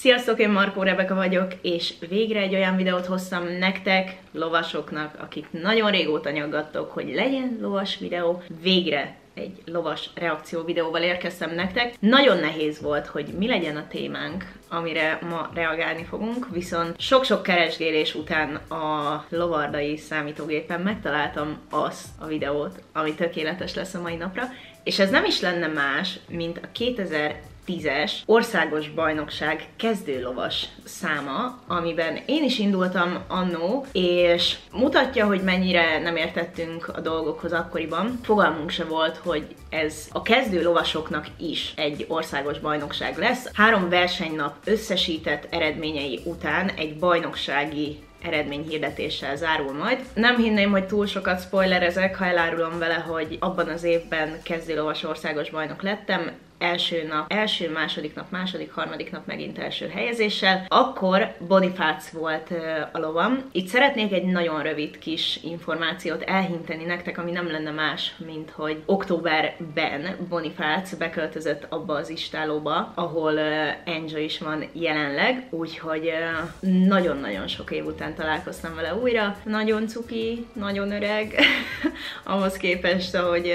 Sziasztok, én Markó Rebeka vagyok, és végre egy olyan videót hoztam nektek, lovasoknak, akik nagyon régóta nyaggattok, hogy legyen lovas videó. Végre egy lovas reakció videóval érkeztem nektek. Nagyon nehéz volt, hogy mi legyen a témánk, amire ma reagálni fogunk, viszont sok-sok keresgélés után a lovardai számítógépen megtaláltam azt a videót, ami tökéletes lesz a mai napra, és ez nem is lenne más, mint a 2000 10-es országos bajnokság kezdőlovas száma, amiben én is indultam annó, és mutatja, hogy mennyire nem értettünk a dolgokhoz akkoriban. Fogalmunk se volt, hogy ez a kezdő lovasoknak is egy országos bajnokság lesz. Három versenynap összesített eredményei után egy bajnoksági eredményhirdetéssel zárul majd. Nem hinném, hogy túl sokat spoilerezek, ha elárulom vele, hogy abban az évben kezdőlovas országos bajnok lettem, első nap, első, második nap, második, harmadik nap megint első helyezéssel, akkor Bonifác volt a lovam. Itt szeretnék egy nagyon rövid kis információt elhinteni nektek, ami nem lenne más, mint hogy októberben Bonifác beköltözött abba az istálóba, ahol Angel is van jelenleg, úgyhogy nagyon-nagyon sok év után találkoztam vele újra. Nagyon cuki, nagyon öreg, ahhoz képest, ahogy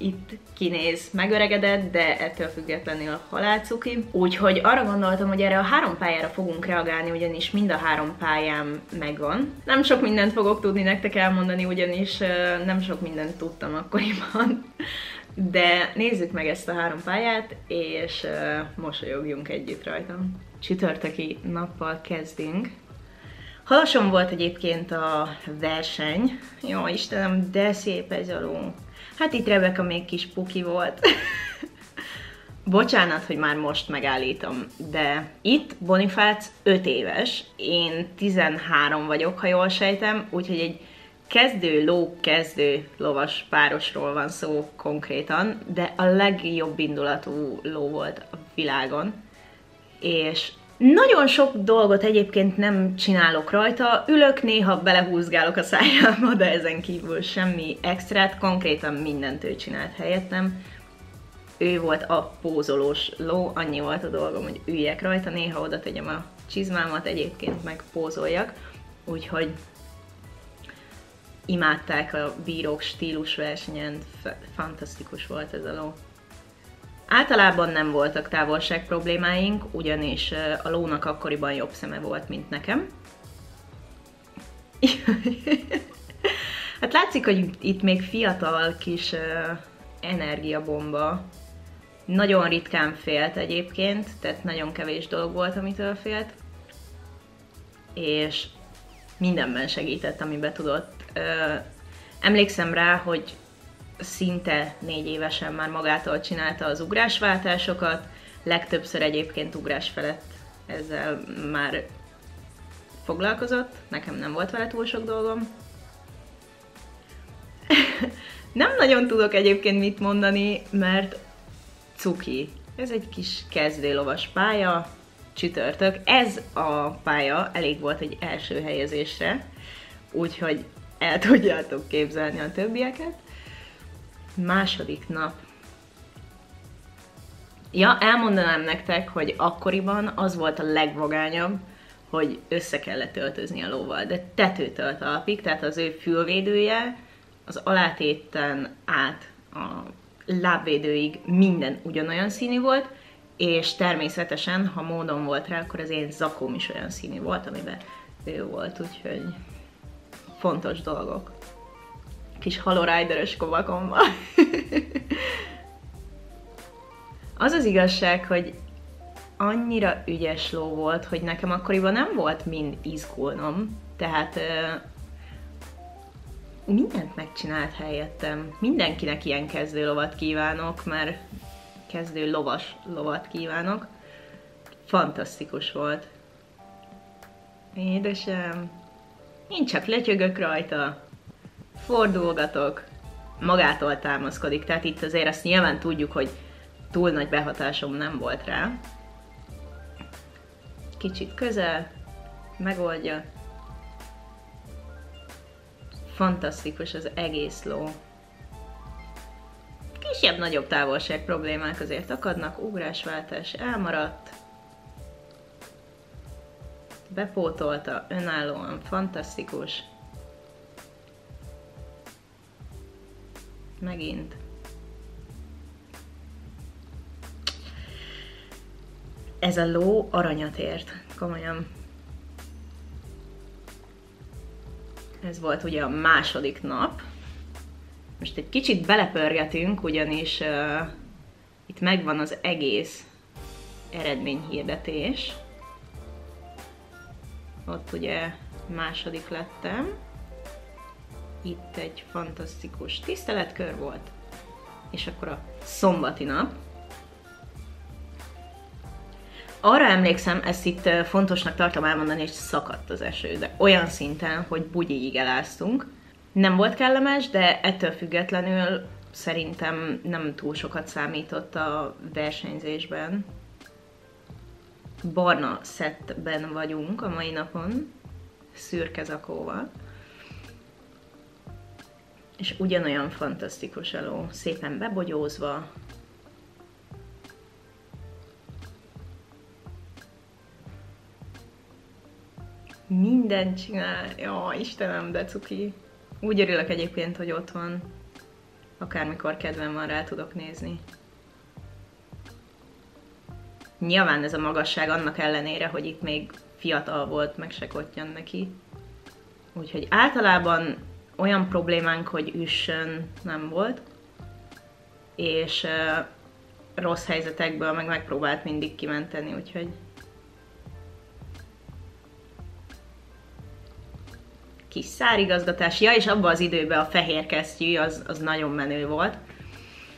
itt kinéz megöregedett, de ettől függetlenül halálcuki. Úgyhogy arra gondoltam, hogy erre a három pályára fogunk reagálni, ugyanis mind a három pályám megvan. Nem sok mindent fogok tudni nektek elmondani, ugyanis nem sok mindent tudtam akkoriban. De nézzük meg ezt a három pályát, és mosolyogjunk együtt rajtam. Csütörtöki nappal kezdünk. Halason volt egyébként a verseny. Jó Istenem, de szép ez a ló. Hát itt Rebeka még kis puki volt. Bocsánat, hogy már most megállítom, de itt Bonifác 5 éves, én 13 vagyok, ha jól sejtem, úgyhogy egy kezdő ló, kezdő lovas párosról van szó konkrétan, de a legjobb indulatú ló volt a világon, és nagyon sok dolgot egyébként nem csinálok rajta, ülök, néha belehúzgálok a szájába, de ezen kívül semmi extrát, konkrétan mindent ő csinált helyettem. Ő volt a pózolós ló, annyi volt a dolgom, hogy üljek rajta, néha oda tegyem a csizmámat, egyébként meg pózoljak, úgyhogy imádták a bírók stílusversenyen, fantasztikus volt ez a ló. Általában nem voltak távolság problémáink, ugyanis a lónak akkoriban jobb szeme volt, mint nekem. hát látszik, hogy itt még fiatal kis energiabomba. Nagyon ritkán félt egyébként, tehát nagyon kevés dolog volt, amitől félt. És mindenben segített, amiben tudott. Emlékszem rá, hogy szinte négy évesen már magától csinálta az ugrásváltásokat, legtöbbször egyébként ugrás felett ezzel már foglalkozott, nekem nem volt vele túl sok dolgom. nem nagyon tudok egyébként mit mondani, mert cuki. Ez egy kis kezdőlovas pálya, csütörtök. Ez a pálya elég volt egy első helyezésre, úgyhogy el tudjátok képzelni a többieket. Második nap. Ja, elmondanám nektek, hogy akkoriban az volt a legvagányabb, hogy össze kellett öltözni a lóval, de tetőtől talpig, tehát az ő fülvédője, az alátéten át a lábvédőig minden ugyanolyan színű volt, és természetesen, ha módon volt rá, akkor az én zakóm is olyan színű volt, amiben ő volt, úgyhogy fontos dolgok kis halorideres kovakommal. az az igazság, hogy annyira ügyes ló volt, hogy nekem akkoriban nem volt mind izgulnom, tehát uh, mindent megcsinált helyettem. Mindenkinek ilyen kezdő lovat kívánok, mert kezdő lovas lovat kívánok. Fantasztikus volt. Édesem, én csak letyögök rajta fordulgatok, magától támaszkodik, tehát itt azért azt nyilván tudjuk, hogy túl nagy behatásom nem volt rá. Kicsit közel, megoldja. Fantasztikus az egész ló. Kisebb-nagyobb távolság problémák azért akadnak, ugrásváltás elmaradt. bepótolta, önállóan, fantasztikus. Megint. Ez a ló aranyat ért, komolyan. Ez volt ugye a második nap. Most egy kicsit belepörgetünk, ugyanis uh, itt megvan az egész eredményhirdetés. Ott ugye második lettem. Itt egy fantasztikus tiszteletkör volt. És akkor a szombati nap. Arra emlékszem, ezt itt fontosnak tartom elmondani, hogy szakadt az eső, de olyan szinten, hogy bugyig eláztunk. Nem volt kellemes, de ettől függetlenül szerintem nem túl sokat számított a versenyzésben. Barna szettben vagyunk a mai napon, szürke zakóval. És ugyanolyan fantasztikus eló, szépen bebogyózva, Mindent csinál. Ja, Istenem, de cuki. Úgy örülök egyébként, hogy ott van. Akármikor kedvem van, rá tudok nézni. Nyilván ez a magasság annak ellenére, hogy itt még fiatal volt, meg se neki. Úgyhogy általában olyan problémánk, hogy üssön nem volt, és uh, rossz helyzetekből meg megpróbált mindig kimenteni, úgyhogy kis szárigazgatás. Ja, és abban az időben a fehér kesztyű az, az nagyon menő volt.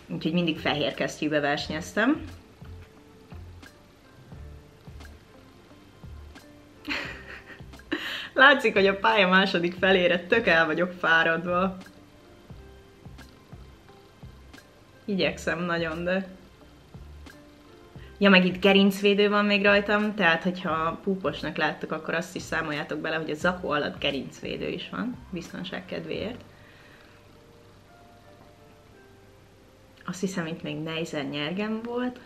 Úgyhogy mindig fehér kesztyűbe versenyeztem. Látszik, hogy a pálya második felére tök el vagyok fáradva. Igyekszem nagyon, de... Ja, meg itt gerincvédő van még rajtam, tehát hogyha púposnak láttok, akkor azt is számoljátok bele, hogy a zakó alatt gerincvédő is van, biztonság kedvéért. Azt hiszem, itt még Neizer nyergem volt.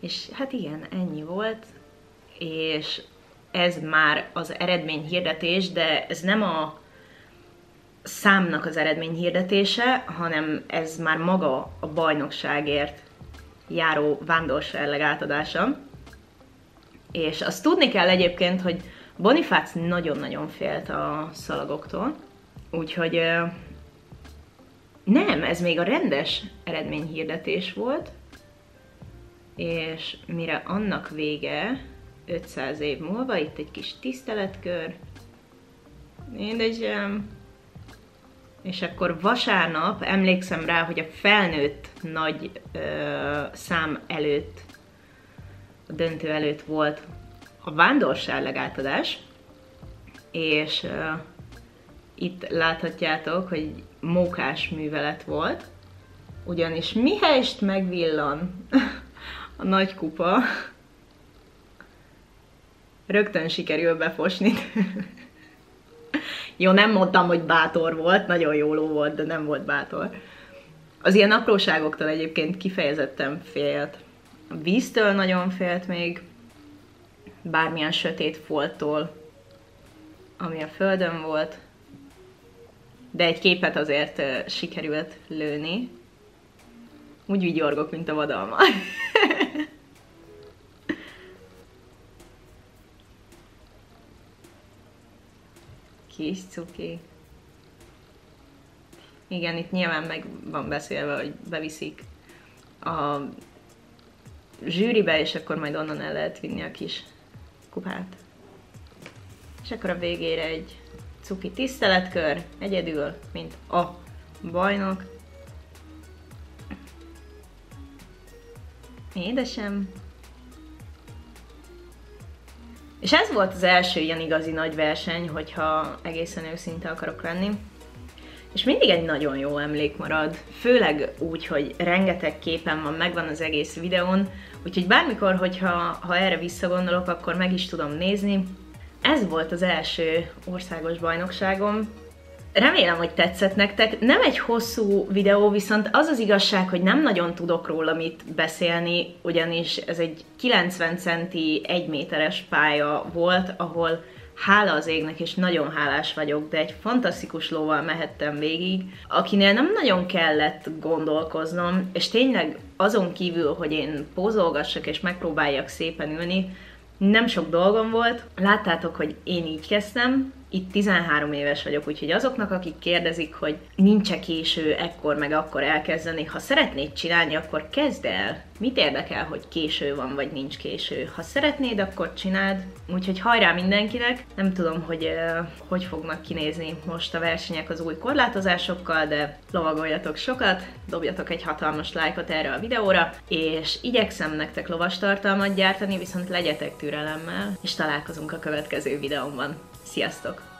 És hát igen, ennyi volt. És ez már az eredmény hirdetés, de ez nem a számnak az eredmény hirdetése, hanem ez már maga a bajnokságért járó vándorserleg átadása. És azt tudni kell egyébként, hogy Bonifác nagyon-nagyon félt a szalagoktól, úgyhogy nem, ez még a rendes eredményhirdetés volt, és mire annak vége, 500 év múlva, itt egy kis tiszteletkör, mindegy, és akkor vasárnap emlékszem rá, hogy a felnőtt nagy ö, szám előtt, a döntő előtt volt a vándorság legátadás, és ö, itt láthatjátok, hogy mókás művelet volt, ugyanis mihelyest megvillan a nagy kupa, rögtön sikerül befosni Jó, nem mondtam, hogy bátor volt, nagyon jó ló volt, de nem volt bátor. Az ilyen apróságoktól egyébként kifejezetten félt. A víztől nagyon félt még, bármilyen sötét folttól, ami a földön volt, de egy képet azért sikerült lőni. Úgy vigyorgok, mint a vadalma. Kis cuki. Igen, itt nyilván meg van beszélve, hogy beviszik a zsűribe, és akkor majd onnan el lehet vinni a kis kupát. És akkor a végére egy cuki tiszteletkör, egyedül, mint a bajnok. Édesem, és ez volt az első ilyen igazi nagy verseny, hogyha egészen őszinte akarok lenni. És mindig egy nagyon jó emlék marad, főleg úgy, hogy rengeteg képen van, megvan az egész videón, úgyhogy bármikor, hogyha ha erre visszagondolok, akkor meg is tudom nézni. Ez volt az első országos bajnokságom, Remélem, hogy tetszett nektek. Nem egy hosszú videó, viszont az az igazság, hogy nem nagyon tudok róla mit beszélni, ugyanis ez egy 90 centi, 1 méteres pálya volt, ahol hála az égnek, és nagyon hálás vagyok, de egy fantasztikus lóval mehettem végig, akinél nem nagyon kellett gondolkoznom, és tényleg azon kívül, hogy én pózolgassak és megpróbáljak szépen ülni, nem sok dolgom volt. Láttátok, hogy én így kezdtem, itt 13 éves vagyok, úgyhogy azoknak, akik kérdezik, hogy nincs-e késő ekkor meg akkor elkezdeni, ha szeretnéd csinálni, akkor kezd el. Mit érdekel, hogy késő van, vagy nincs késő? Ha szeretnéd, akkor csináld. Úgyhogy hajrá mindenkinek! Nem tudom, hogy uh, hogy fognak kinézni most a versenyek az új korlátozásokkal, de lovagoljatok sokat, dobjatok egy hatalmas lájkot erre a videóra, és igyekszem nektek lovas tartalmat gyártani, viszont legyetek türelemmel, és találkozunk a következő videómban. Sziasztok!